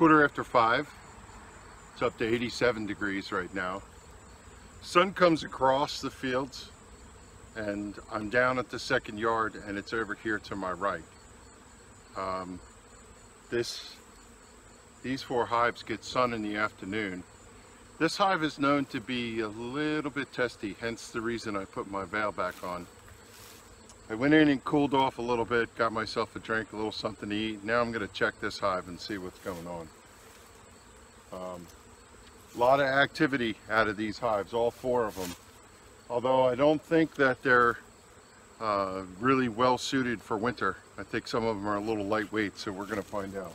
quarter after five. It's up to 87 degrees right now. Sun comes across the fields and I'm down at the second yard and it's over here to my right. Um, this, these four hives get sun in the afternoon. This hive is known to be a little bit testy, hence the reason I put my veil back on. I went in and cooled off a little bit, got myself a drink, a little something to eat. Now I'm going to check this hive and see what's going on. Um, a lot of activity out of these hives, all four of them. Although I don't think that they're uh, really well suited for winter. I think some of them are a little lightweight, so we're going to find out.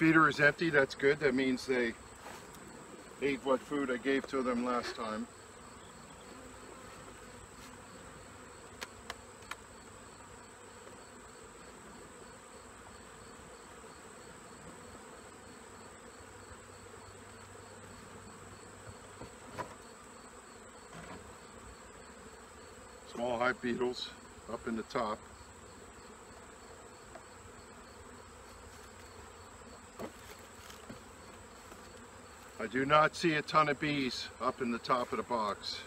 Feeder is empty, that's good. That means they ate what food I gave to them last time. Small hive beetles up in the top. I do not see a ton of bees up in the top of the box.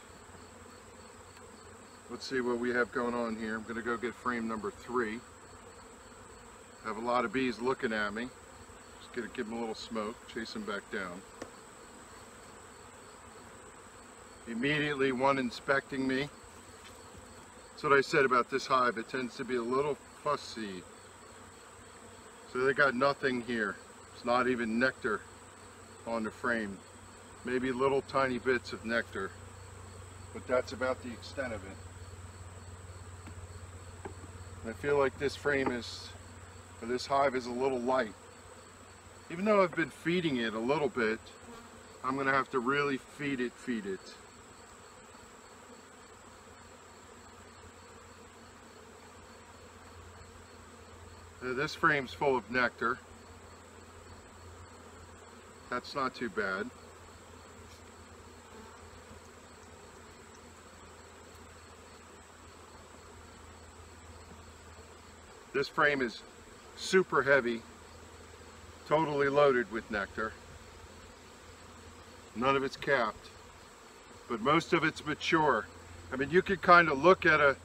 Let's see what we have going on here. I'm going to go get frame number three. Have a lot of bees looking at me. Just going to give them a little smoke, chase them back down. Immediately one inspecting me. That's what I said about this hive. It tends to be a little fussy. So they got nothing here. It's not even nectar on the frame. Maybe little tiny bits of nectar, but that's about the extent of it. I feel like this frame is, or this hive is a little light. Even though I've been feeding it a little bit, I'm going to have to really feed it, feed it. This frame's full of nectar. That's not too bad. This frame is super heavy, totally loaded with nectar. None of it's capped, but most of it's mature. I mean, you could kind of look at a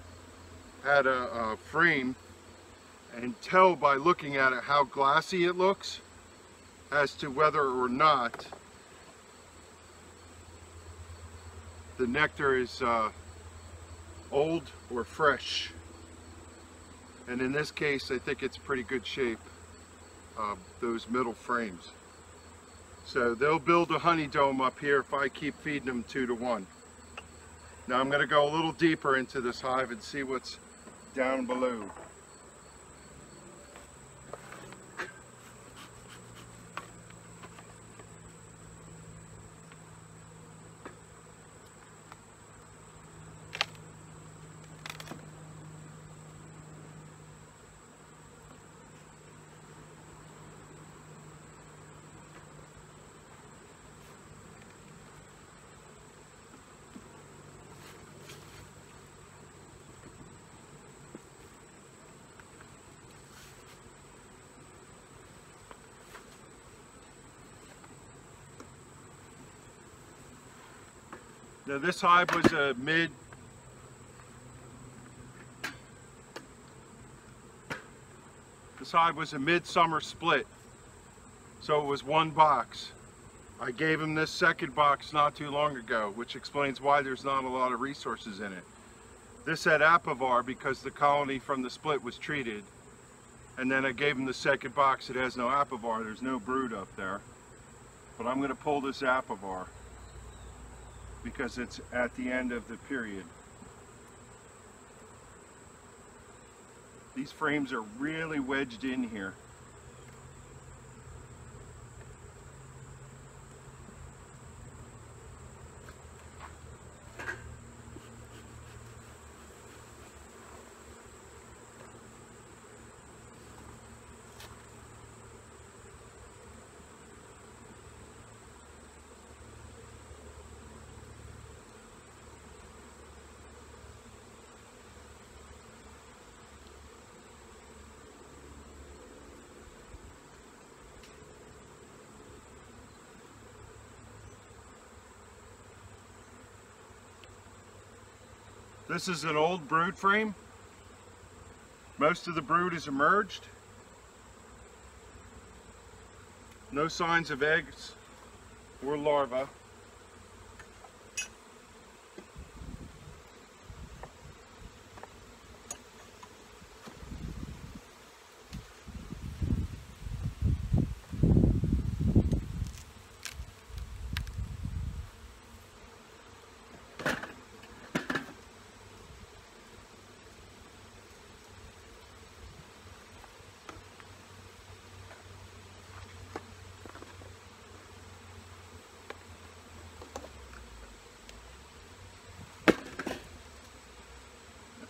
at a, a frame and tell by looking at it how glassy it looks as to whether or not the nectar is uh, old or fresh. And in this case, I think it's pretty good shape, uh, those middle frames. So they'll build a honey dome up here if I keep feeding them two to one. Now I'm going to go a little deeper into this hive and see what's down below. Now this hive was a mid This hive was a midsummer split. So it was one box. I gave him this second box not too long ago, which explains why there's not a lot of resources in it. This had apivar because the colony from the split was treated. And then I gave him the second box, it has no apivar, there's no brood up there. But I'm gonna pull this apivar because it's at the end of the period. These frames are really wedged in here. This is an old brood frame. Most of the brood is emerged. No signs of eggs or larvae.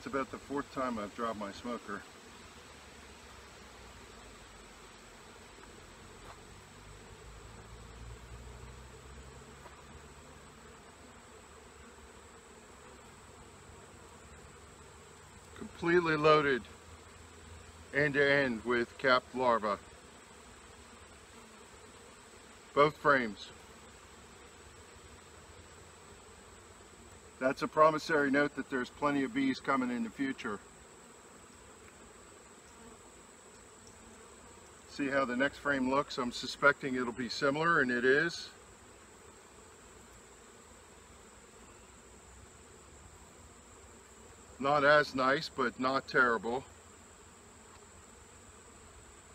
About the fourth time I've dropped my smoker. Completely loaded end to end with capped larvae. Both frames. That's a promissory note that there's plenty of bees coming in the future. See how the next frame looks? I'm suspecting it'll be similar, and it is. Not as nice, but not terrible.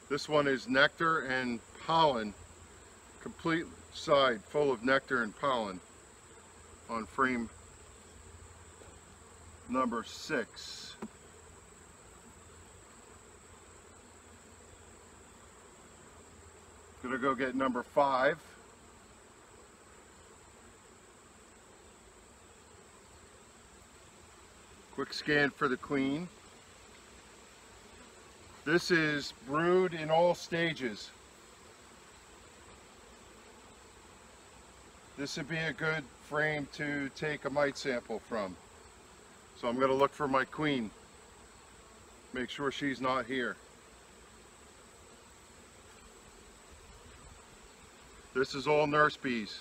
This one is nectar and pollen, complete side full of nectar and pollen on frame number six. Gonna go get number five. Quick scan for the queen. This is brood in all stages. This would be a good frame to take a mite sample from. So I'm going to look for my queen. Make sure she's not here. This is all nurse bees.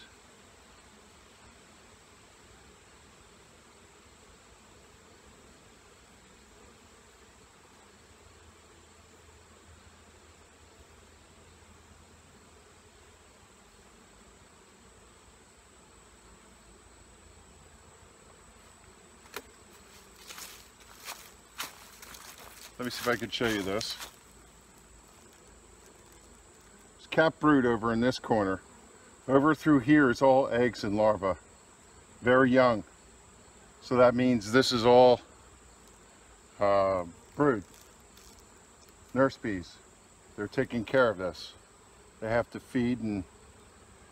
Let me see if I can show you this. It's cap brood over in this corner. Over through here is all eggs and larvae. Very young. So that means this is all uh, brood. Nurse bees. They're taking care of this. They have to feed and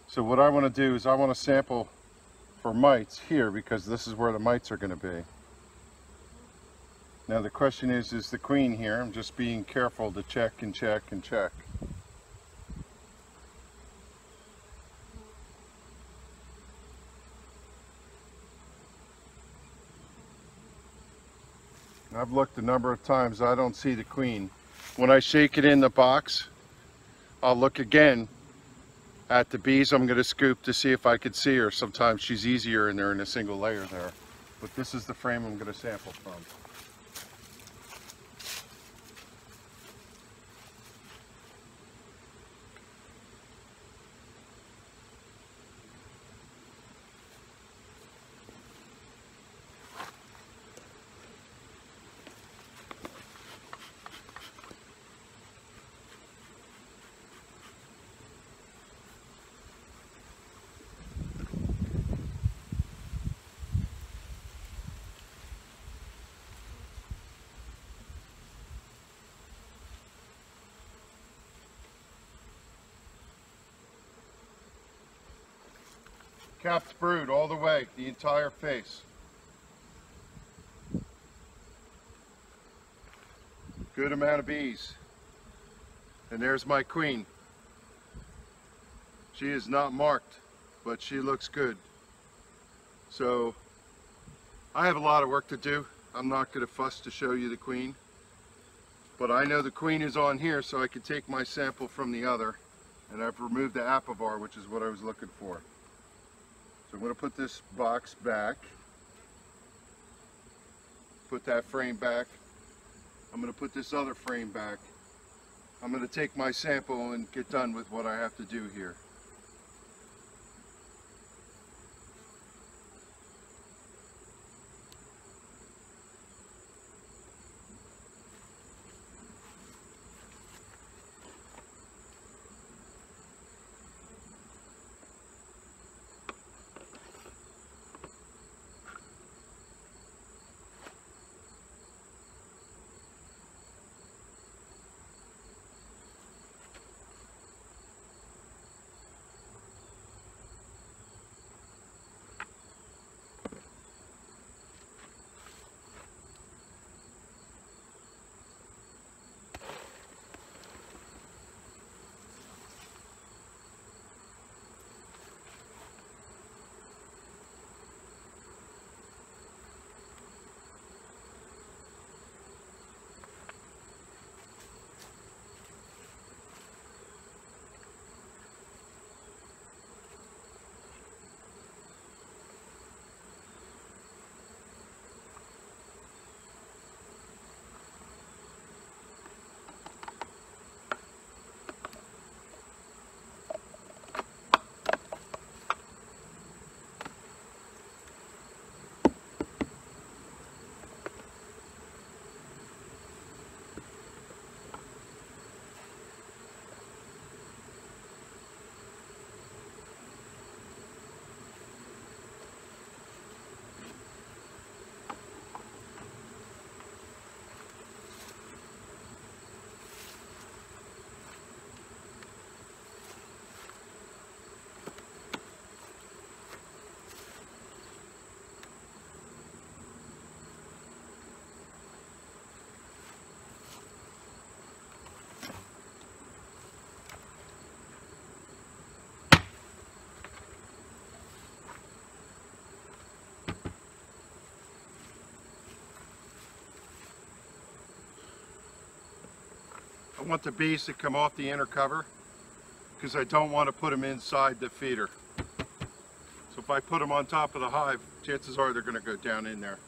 so what I want to do is I want to sample for mites here because this is where the mites are going to be. Now the question is, is the queen here? I'm just being careful to check and check and check. I've looked a number of times, I don't see the queen. When I shake it in the box, I'll look again at the bees I'm going to scoop to see if I could see her. Sometimes she's easier and they're in a single layer there. But this is the frame I'm going to sample from. Capped brood all the way, the entire face. Good amount of bees. And there's my queen. She is not marked, but she looks good. So I have a lot of work to do. I'm not going to fuss to show you the queen. But I know the queen is on here so I can take my sample from the other. And I've removed the apivar, which is what I was looking for. So I'm going to put this box back. put that frame back. I'm going to put this other frame back. I'm going to take my sample and get done with what I have to do here. Want the bees to come off the inner cover because I don't want to put them inside the feeder. So if I put them on top of the hive, chances are they're going to go down in there.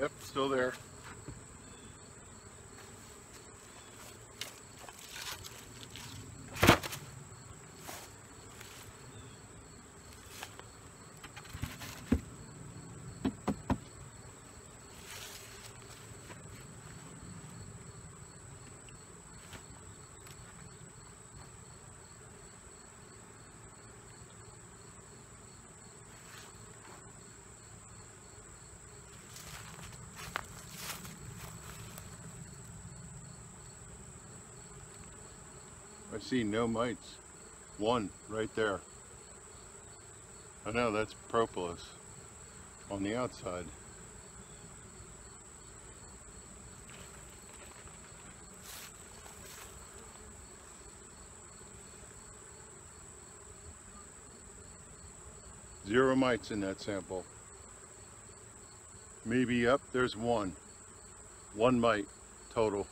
Yep, still there. I see no mites. One right there. I know that's propolis on the outside. Zero mites in that sample. maybe up, there's one. One mite total.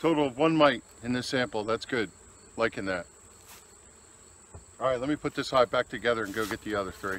Total of one mite in this sample. That's good. Liking that. All right, let me put this hive back together and go get the other three.